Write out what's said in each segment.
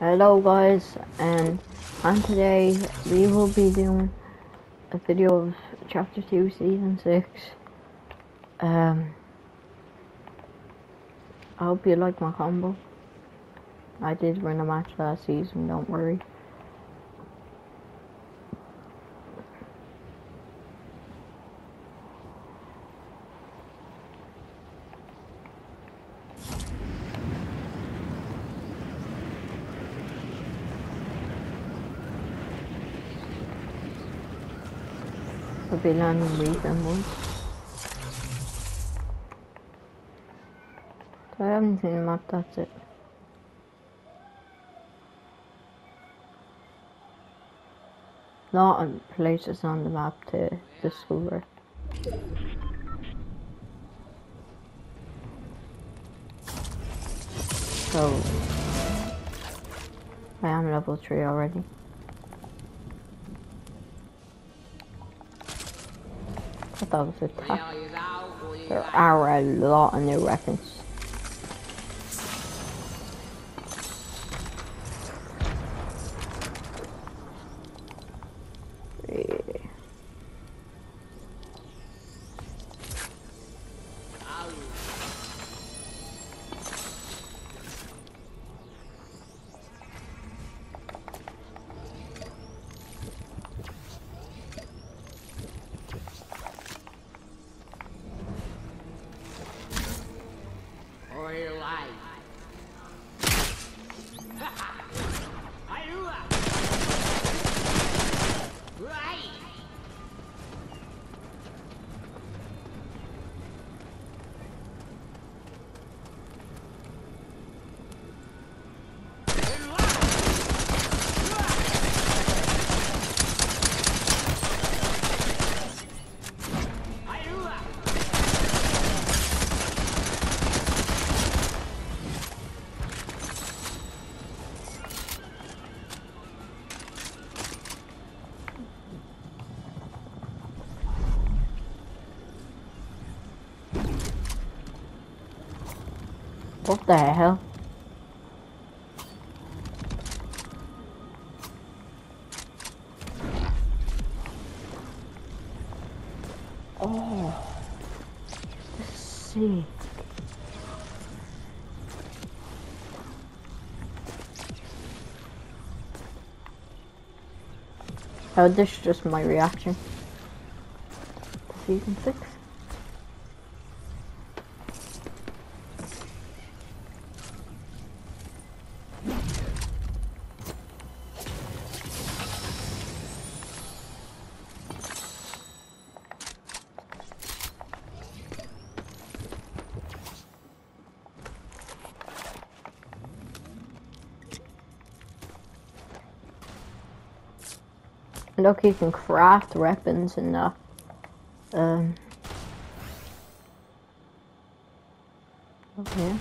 Hello guys, and and today we will be doing a video of chapter 2 season 6. Um I hope you like my combo. I did win a match last season, don't worry. Be landing weekend ones. So I haven't seen the map, that's it. Lot of places on the map to discover. So I am level 3 already. Thought it was a tap. There are a lot of new weapons. What the hell? Oh, see. Oh, this is just my reaction to season six. Look, you can craft weapons and that. Um. Okay.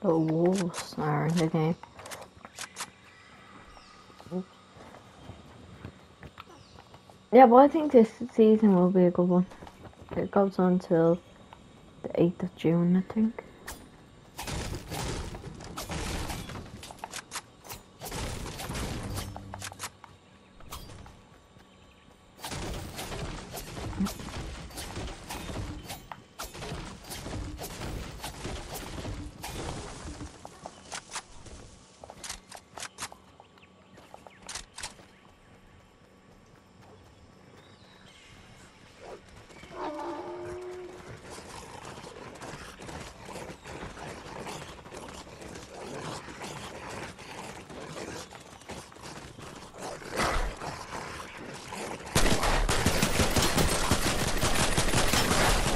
The wolves are in the game. Yeah, but I think this season will be a good one. It goes on till the 8th of June, I think.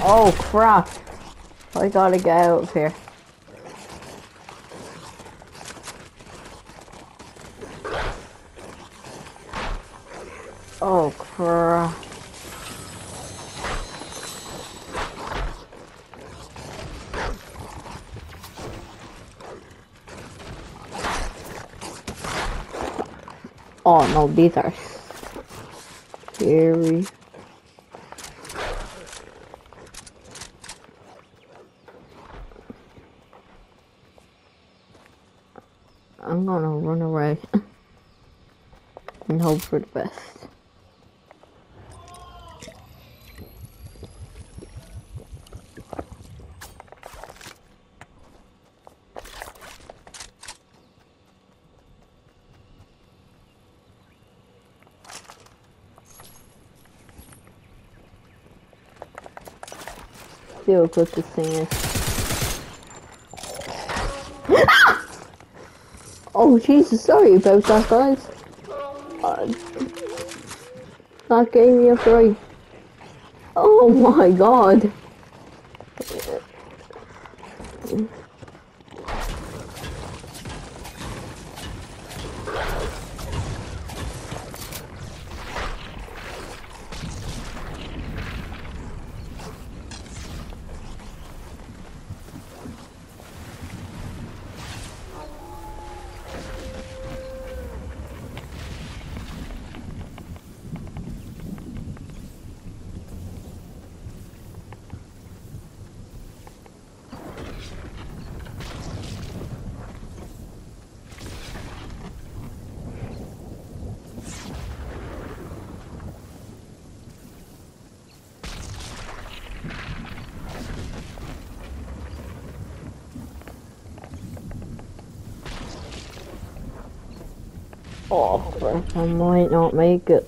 Oh crap! I gotta get out of here. Oh crap. Oh no, these are scary. I'm gonna run away and hope for the best. Still good to see it. Oh Jesus, sorry about that guys. Uh, that gave me a fright. Oh my god. Oh I might not make it.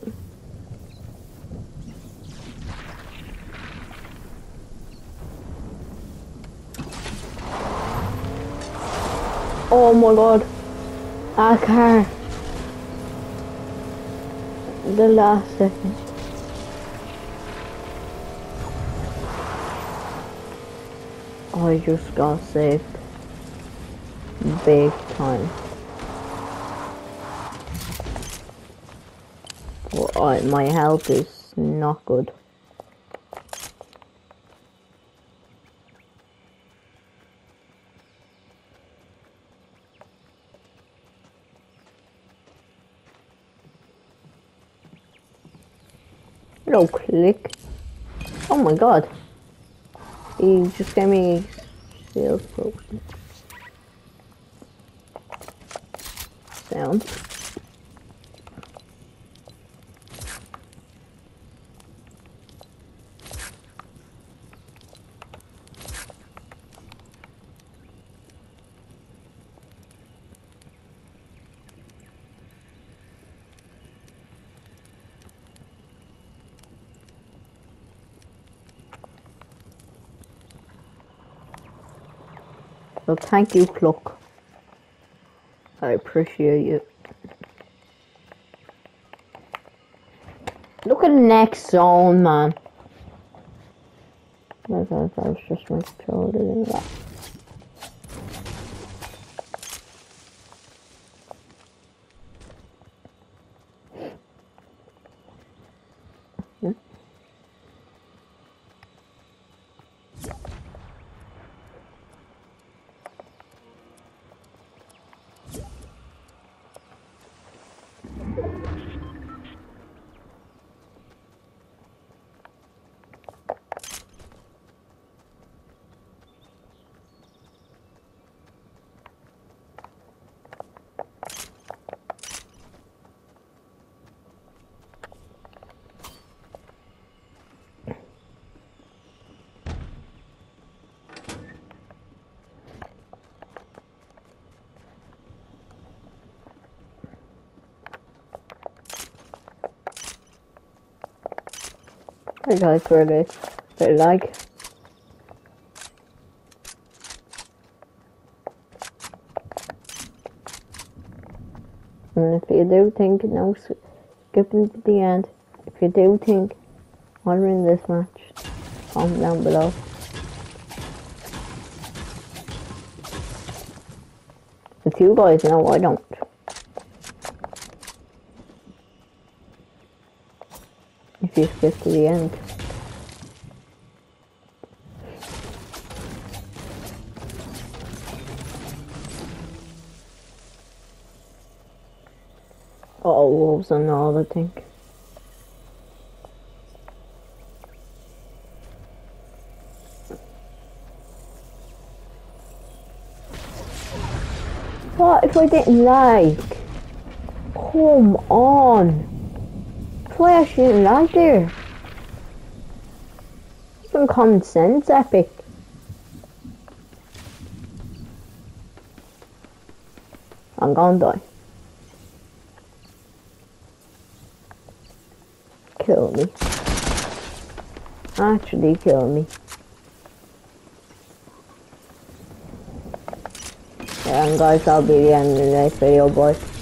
Oh my god. That car. The last second. I just got saved. Big time. Well, my health is not good. No click. Oh my god. He just gave me sales broken. Sound. So thank you, Cluck. I appreciate you. Look at the next zone, man. I was just my controller Hey guys, for a bit, bit of lag. And if you do think, no skipping to the end, if you do think, I'll win this match, comment down below. The two guys know I don't. If you skip to the end. Oh, wolves all, I think. What if I didn't like? Come on. Shouldn't like there? Some common sense, Epic. I'm gonna die. Kill me. Actually kill me. And guys, I'll be the end of the next video, boys.